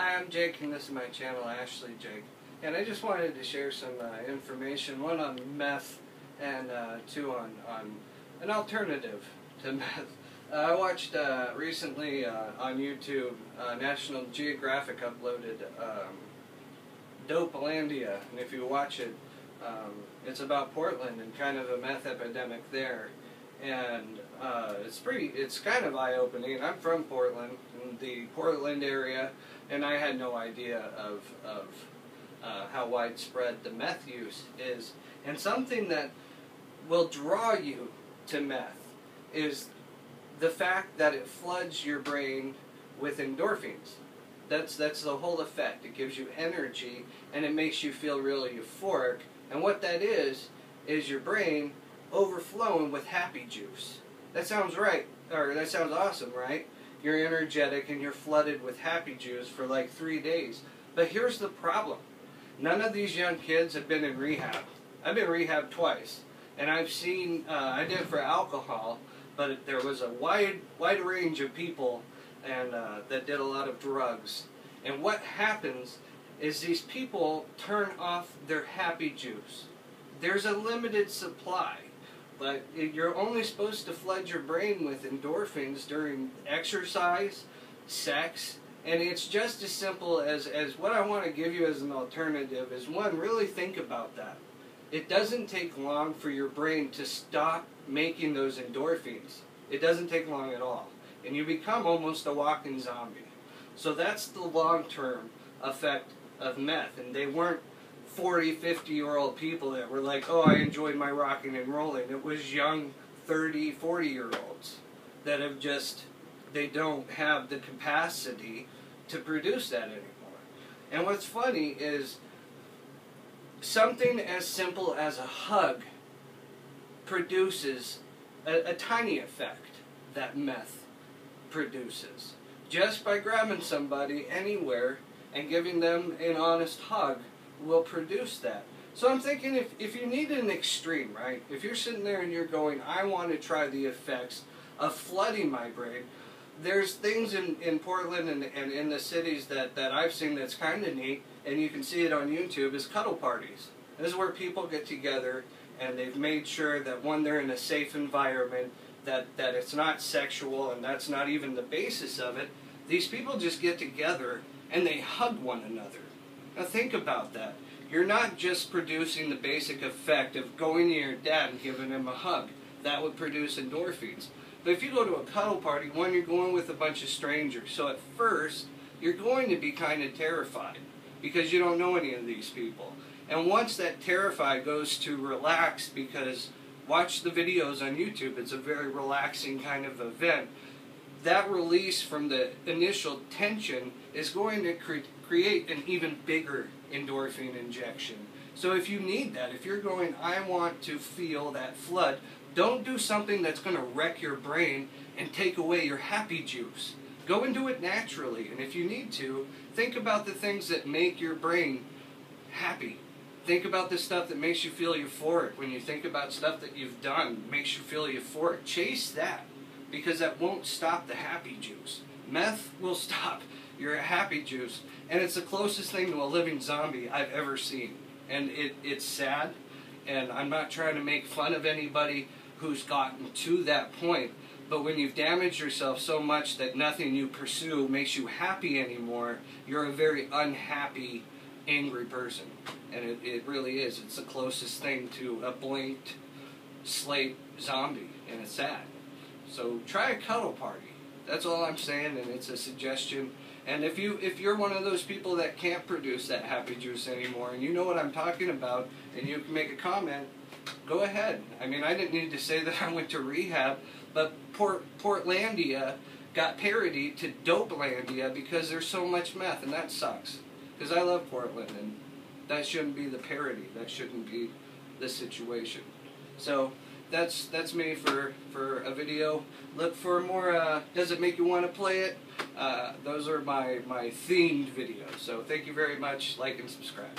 Hi, I'm Jake, and this is my channel, Ashley Jake. And I just wanted to share some uh, information, one on meth, and uh, two on, on an alternative to meth. Uh, I watched uh, recently uh, on YouTube, uh, National Geographic uploaded um, Dopelandia, and if you watch it, um, it's about Portland and kind of a meth epidemic there. And uh, it's pretty, it's kind of eye-opening. I'm from Portland, the Portland area, and I had no idea of, of uh, how widespread the meth use is. And something that will draw you to meth is the fact that it floods your brain with endorphins. That's that's the whole effect. It gives you energy and it makes you feel really euphoric. And what that is is your brain overflowing with happy juice. That sounds right, or that sounds awesome, right? You're energetic and you're flooded with happy juice for like three days. But here's the problem. None of these young kids have been in rehab. I've been rehab twice. And I've seen, uh, I did for alcohol, but there was a wide, wide range of people and uh, that did a lot of drugs. And what happens is these people turn off their happy juice. There's a limited supply. But you're only supposed to flood your brain with endorphins during exercise, sex, and it's just as simple as, as what I want to give you as an alternative is one, really think about that. It doesn't take long for your brain to stop making those endorphins. It doesn't take long at all. And you become almost a walking zombie. So that's the long term effect of meth. And they weren't 40, 50 year old people that were like, oh, I enjoyed my rocking and rolling. It was young 30, 40 year olds that have just, they don't have the capacity to produce that anymore. And what's funny is something as simple as a hug produces a, a tiny effect that meth produces. Just by grabbing somebody anywhere and giving them an honest hug will produce that. So I'm thinking if, if you need an extreme, right? If you're sitting there and you're going, I want to try the effects of flooding my brain, there's things in, in Portland and, and in the cities that, that I've seen that's kind of neat, and you can see it on YouTube, is cuddle parties. This is where people get together and they've made sure that when they're in a safe environment, that, that it's not sexual and that's not even the basis of it. These people just get together and they hug one another. Now think about that. You're not just producing the basic effect of going to your dad and giving him a hug. That would produce endorphins. But if you go to a cuddle party, one, you're going with a bunch of strangers. So at first, you're going to be kind of terrified because you don't know any of these people. And once that terrified goes to relax because watch the videos on YouTube, it's a very relaxing kind of event. That release from the initial tension is going to cre create an even bigger endorphin injection. So if you need that, if you're going, I want to feel that flood, don't do something that's going to wreck your brain and take away your happy juice. Go and do it naturally. And if you need to, think about the things that make your brain happy. Think about the stuff that makes you feel euphoric. When you think about stuff that you've done, makes you feel euphoric. Chase that because that won't stop the happy juice. Meth will stop your happy juice, and it's the closest thing to a living zombie I've ever seen. And it, it's sad, and I'm not trying to make fun of anybody who's gotten to that point. But when you've damaged yourself so much that nothing you pursue makes you happy anymore, you're a very unhappy, angry person. And it, it really is. It's the closest thing to a blinked slate zombie, and it's sad. So try a cuddle party. That's all I'm saying, and it's a suggestion. And if you if you're one of those people that can't produce that happy juice anymore, and you know what I'm talking about, and you can make a comment, go ahead. I mean, I didn't need to say that I went to rehab, but Port Portlandia got parodied to Dopelandia because there's so much meth, and that sucks. Because I love Portland, and that shouldn't be the parody. That shouldn't be the situation. So that's that's me for for a video. Look for more. Uh, does it make you want to play it? Uh, those are my my themed videos. So thank you very much. Like and subscribe.